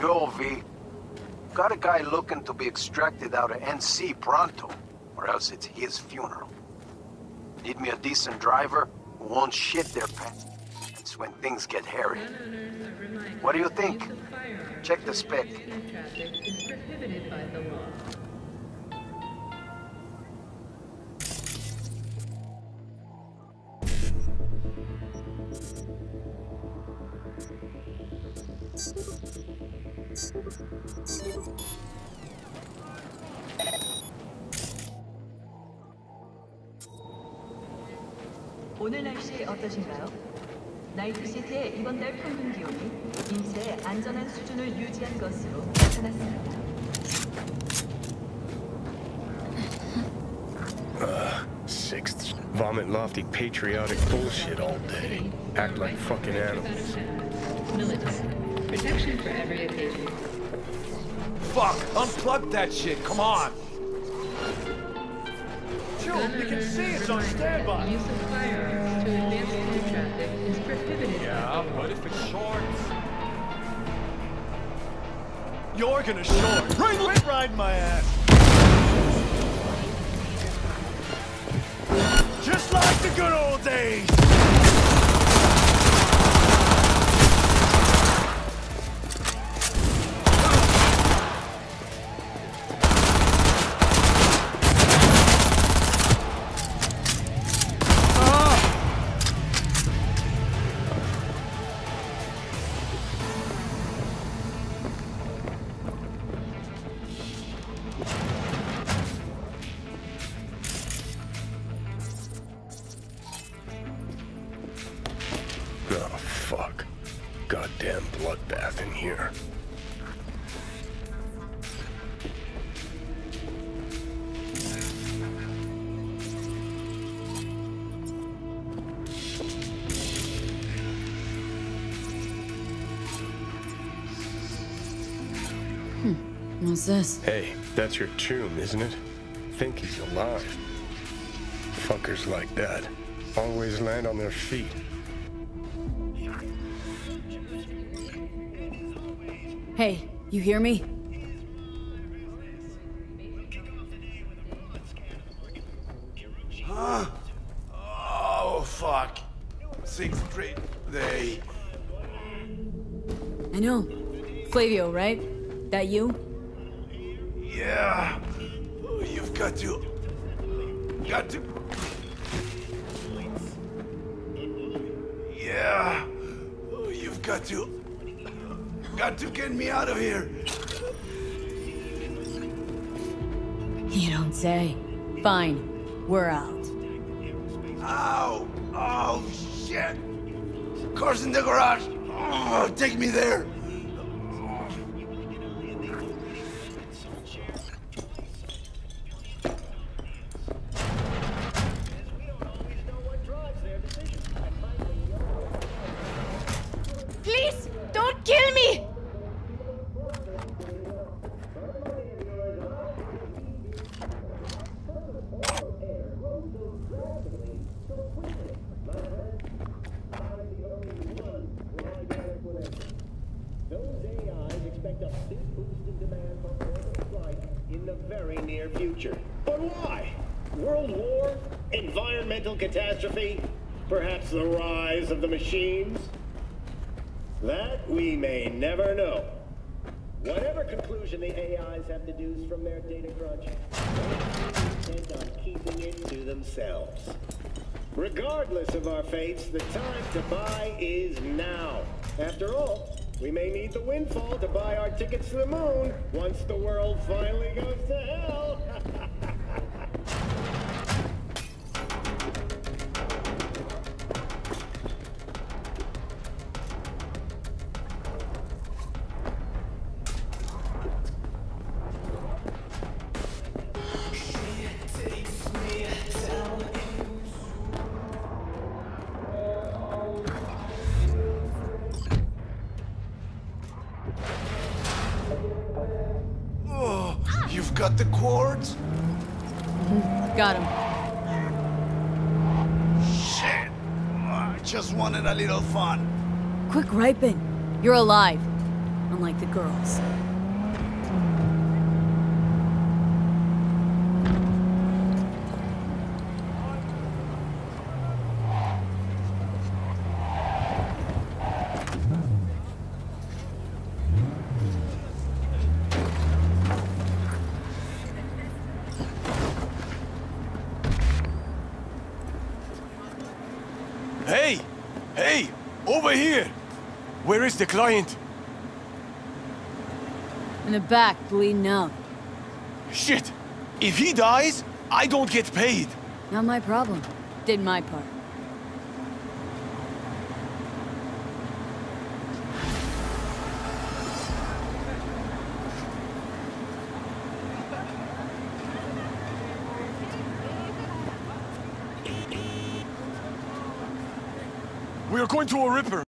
Yo, V. Got a guy looking to be extracted out of NC pronto, or else it's his funeral. Need me a decent driver who won't shit their pants. It's when things get hairy. What do you think? Check the spec. 오늘 날씨 어떠신가요? 나이트시티의 이번 달 평균 기온이 인체의 안전한 수준을 유지한 것으로 나타났습니다. Sixth. Vomit lofty patriotic bullshit all day. Act like fucking animals. Military. Protection for every occasion. Fuck! Unplug that shit, come on! Gun you can see it's on standby! use of firearms to advance through traffic is prohibited. Yeah, but if it's shorts... You're gonna short! Right, right, ride my ass! Just like the good old days! Fuck. Goddamn bloodbath in here. Hmm. What's this? Hey, that's your tomb, isn't it? Think he's alive. Fuckers like that always land on their feet. Hey, you hear me? Oh, fuck. Sixth Street, they... I know. Flavio, right? That you? Yeah. You've got to... Got to... Yeah. You've got to... Got to get me out of here. You don't say. Fine. We're out. Ow! Oh, shit! Car's in the garage! Oh, take me there! Boost in demand for orbital flight in the very near future. But why? World war? Environmental catastrophe? Perhaps the rise of the machines? That we may never know. Whatever conclusion the AIs have deduced from their data crunch, they on keeping it to themselves. Regardless of our fates, the time to buy is now. After all, we may need the windfall to buy our tickets to the moon once the world finally goes to hell. you've got the cords? Got him. Shit! I just wanted a little fun. Quick, Ripen. You're alive. unlike the girls. Hey! Hey! Over here! Where is the client? In the back, bleeding out. Shit! If he dies, I don't get paid. Not my problem. Did my part. Are going to a Ripper.